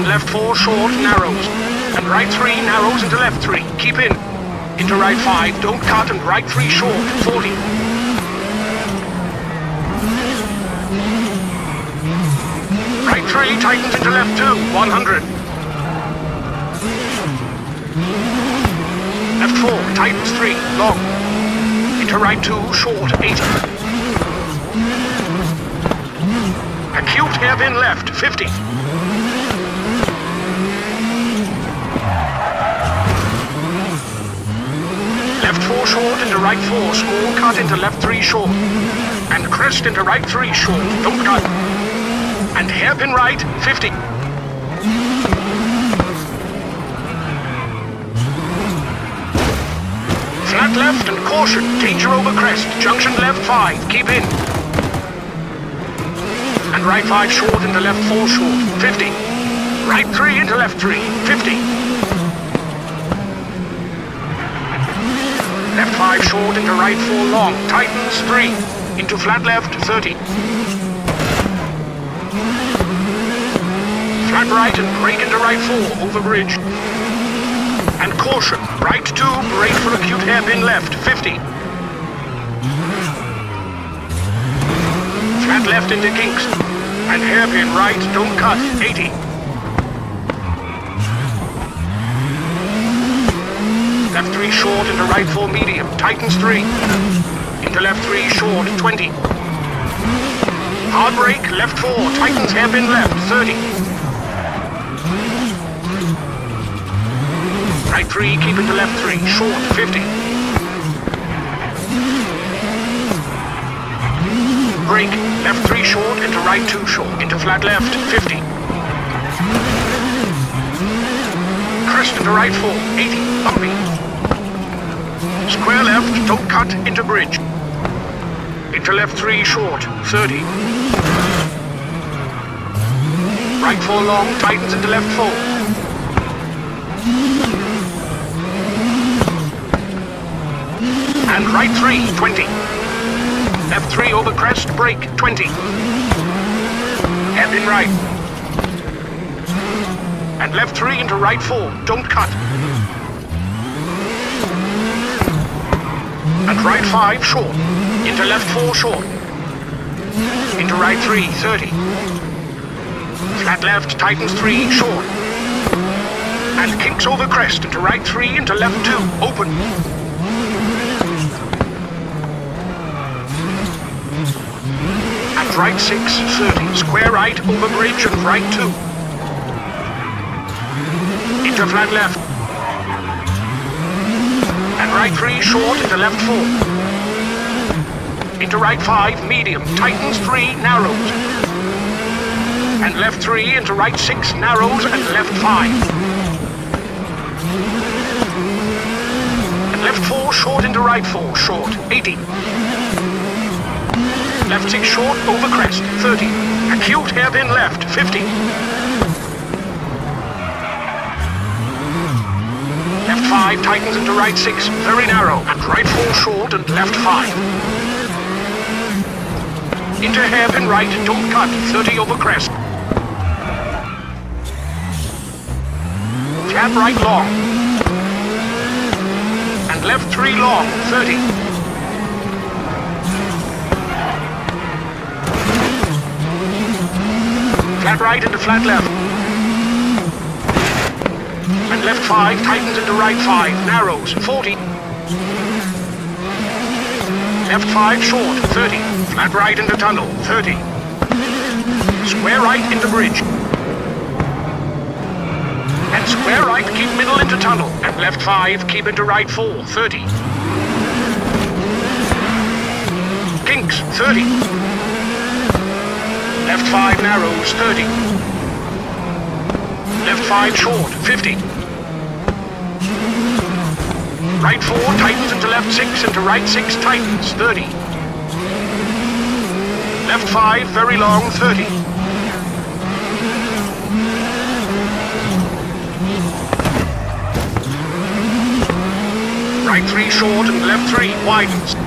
and left four short narrows. And right three narrows into left three. Keep in. Into right five, don't cut, and right three short, 40. Right three tightens into left two, 100. Left four, tightens three, long. Into right two, short, 80. Acute hairpin left, 50. Left four short into right four, small cut into left three short. And crest into right three short, don't cut. And hairpin right, 50. Flat left and caution, danger over crest, junction left five, keep in. And right five short into left four short, 50. Right three into left three, 50. Left five short into right four long, tightens three. Into flat left, 30. Flat right and brake into right four, over bridge. And caution, right two, brake for acute hairpin left, 50. Flat left into kinks. And hairpin right, don't cut, 80. Left three short into right four medium, tightens three. Into left three short, 20. Hard brake, left four, tightens hairpin left, 30. Right three, keep into left three, short, 50. Brake, left three short, into right two short, into flat left, 50. Crest into right four, 80, bumpy. Square left, don't cut, into bridge. Into left three short, 30. Right four long, tightens into left four. And right three, 20. Left three over crest, brake, 20. Hairpin right. And left three into right four, don't cut. And right five, short. Into left four, short. Into right three, 30. Flat left, tightens three, short. And kinks over crest into right three, into left two, open. And right six, 30. Square right, over bridge, and right two. Into flat left. And right three, short, into left four. Into right five, medium, tightens three, narrows. And left three, into right six, narrows, and left five. And left four, short into right four, short, 80. Left six short, over crest, 30. Acute hairpin left, 50. Left five tightens into right six, very narrow, and right four short and left five. Into hairpin right, don't cut, 30 over crest. Flat right long. And left three long, 30. Flat right into flat left. And left five tightens into right five, narrows, 40. Left five short, 30. Flat right into tunnel, 30. Square right into bridge. And square right, keep middle into tunnel. And left five, keep into right four, 30. Kinks, 30. Left five narrows, 30. Left five short, 50. Right four tightens into left six, into right six tightens, 30. Left five, very long, 30. Right three short and left three widens.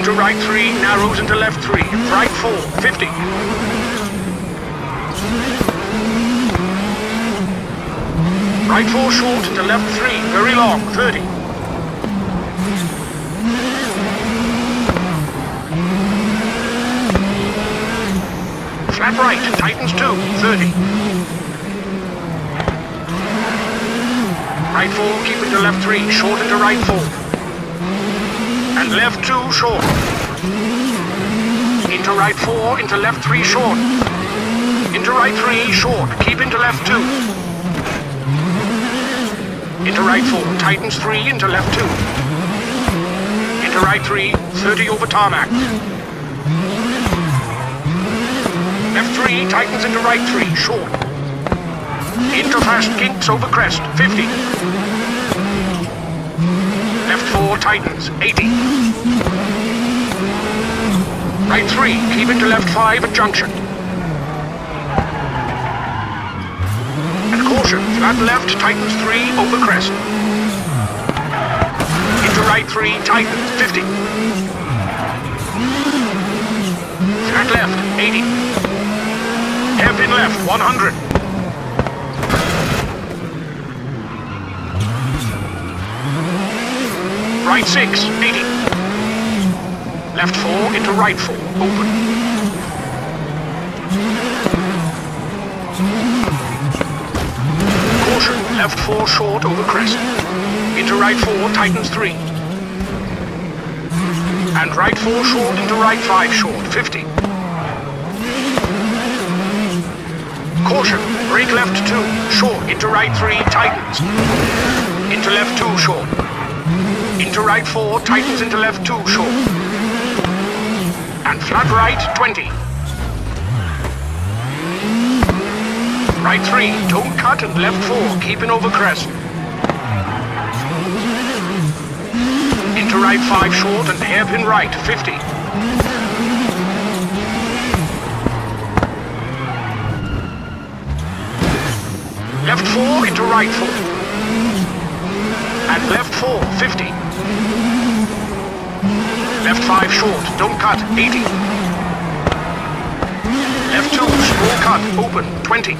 Into right 3, narrows into left 3, right 4, 50. Right 4 short into left 3, very long, 30. Flat right, tightens 2, 30. Right 4, keep into left 3, short into right 4. And left 2, short. Into right 4, into left 3, short. Into right 3, short, keep into left 2. Into right 4, tightens 3, into left 2. Into right 3, 30 over tarmac. Left 3, tightens into right 3, short. Into fast kinks over crest, 50. Left 4, tightens, 80. Right 3, keep into left 5 at junction. And caution, flat left, tightens 3 over crest. Into right 3, tightens, 50. Flat left, 80. Hairpin left, 100. Right 6, 80. Left 4 into right 4, open. Caution, left 4 short over crest. Into right 4, tightens 3. And right 4 short into right 5 short, 50. Caution, brake left 2, short, into right 3, tightens. Into left 2, short. Into right 4, tightens into left 2, short. And flat right, 20. Right 3, don't cut and left 4, keeping over crest. Into right 5 short and hairpin right, 50. Left 4 into right 4. And left 4, 50. Left 5 short, don't cut, 80. Left 2, small cut, open, 20.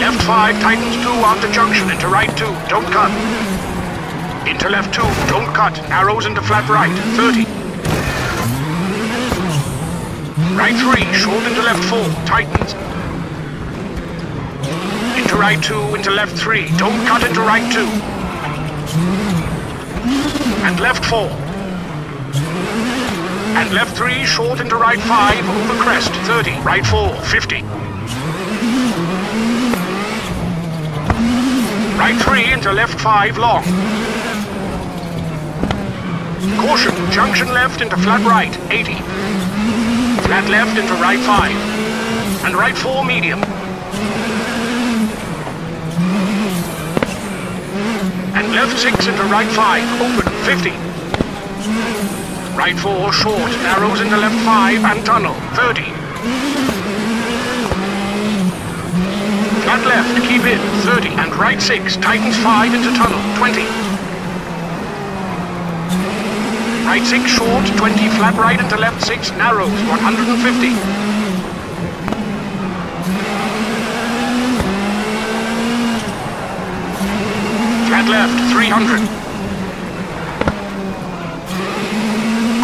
Left 5, tightens 2 after junction, into right 2, don't cut. Into left 2, don't cut, arrows into flat right, 30. Right 3, short into left 4, tightens. Right 2, into left 3, don't cut into right 2. And left 4. And left 3, short into right 5, over crest, 30. Right 4, 50. Right 3 into left 5, long. Caution, junction left into flat right, 80. Flat left into right 5. And right 4, medium. And left 6 into right 5, open, 50. Right 4, short, narrows into left 5 and tunnel, 30. Flat left, keep in, 30. And right 6, tightens 5 into tunnel, 20. Right 6 short, 20, flat right into left 6, narrows, 150. Left, 300.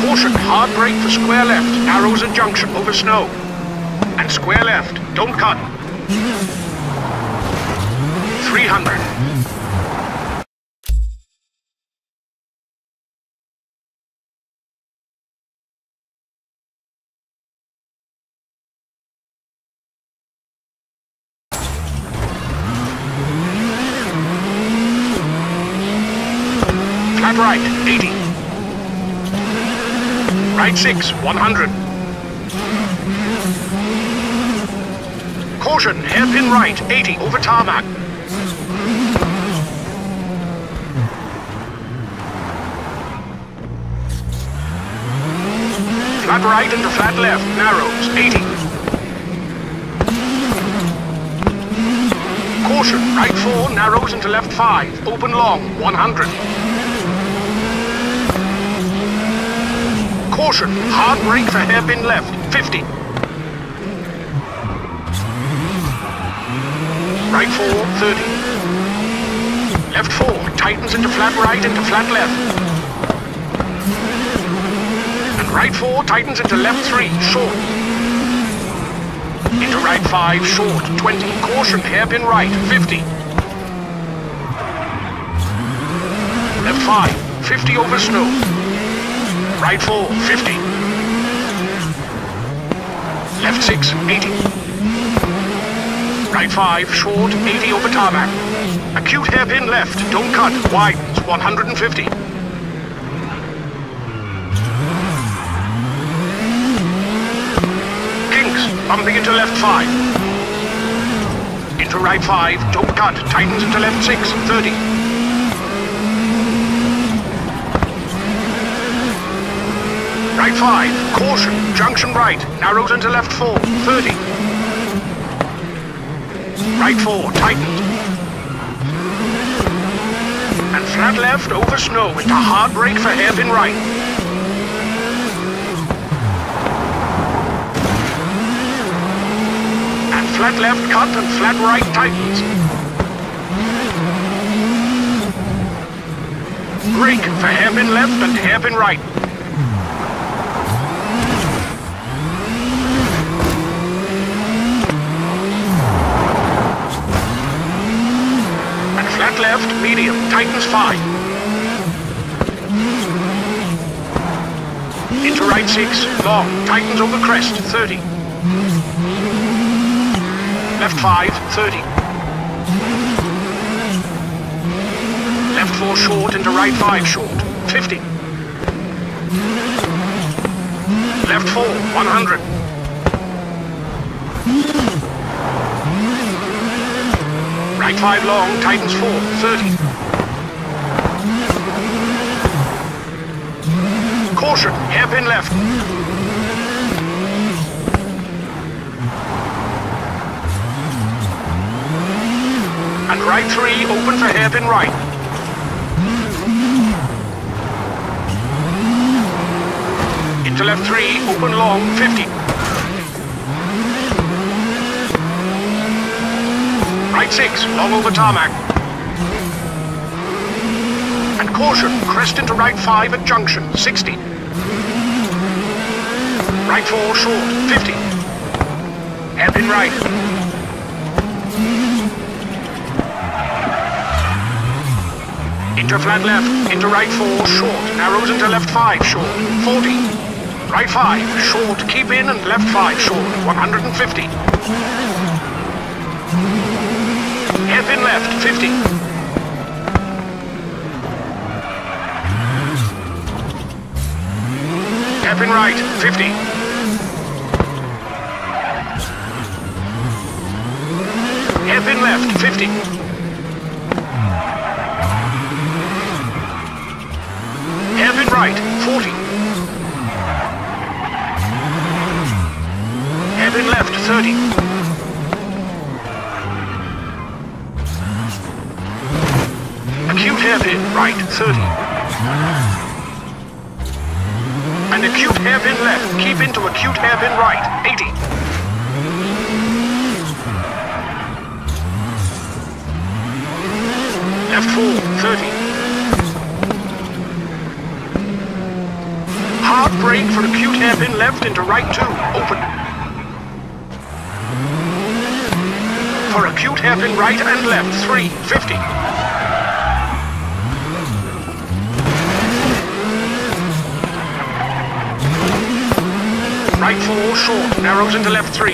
Caution, hard brake for square left, narrows at junction, over snow. And square left, don't cut. 300. Flat right, 80. Right 6, 100. Caution, hairpin right, 80, over tarmac. Flat right into flat left, narrows, 80. Caution, right 4, narrows into left 5, open long, 100. Caution, hard brake for hairpin left, 50. Right 4, 30. Left 4, tightens into flat right into flat left. And right 4, tightens into left 3, short. Into right 5, short, 20. Caution, hairpin right, 50. Left 5, 50 over snow. Right 4, 50. Left 6, 80. Right 5, short, 80 over tarmac. Acute hairpin left, don't cut, widens, 150. Kinks, bumping into left 5. Into right 5, don't cut, tightens into left 6, 30. Right 5, caution, junction right, narrows into left 4, 30. Right 4, tightened. And flat left over snow into hard brake for hairpin right. And flat left cut and flat right tightens. Brake for hairpin left and hairpin right. Flat left, medium, tightens 5. Into right 6, long, tightens over crest, 30. Left 5, 30. Left 4 short into right 5 short, 50. Left 4, 100. Right 5 long, tightens 4, 30. Caution, hairpin left. And right 3, open for hairpin right. Into left 3, open long, 50. 6, long over tarmac. And caution, crest into right 5 at junction, 60. Right 4, short, 50. Hairpin right. Into flat left, into right 4, short, narrows into left 5, short, 40. Right 5, short, keep in and left 5, short, 150. Left, 50. Hairpin right, 50. Hairpin left, 50. Hairpin right, 40. Hairpin left, 30. 30. An acute hairpin left. Keep into acute hairpin right, 80. Left 4, 30. Hard brake for acute hairpin left into right 2, open. For acute hairpin right and left, 3, 50. Right 4, short, narrows into left 3.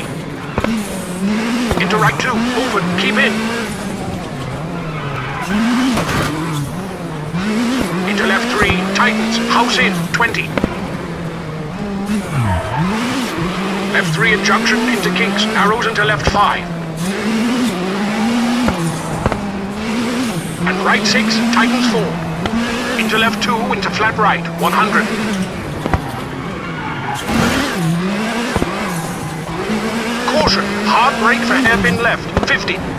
Into right 2, open, keep in. Into left 3, tightens, house in, 20. Left 3 at junction, into kinks, narrows into left 5. And right 6, tightens 4. Into left 2, into flat right, 100. Caution, hard brake for hairpin left, 50.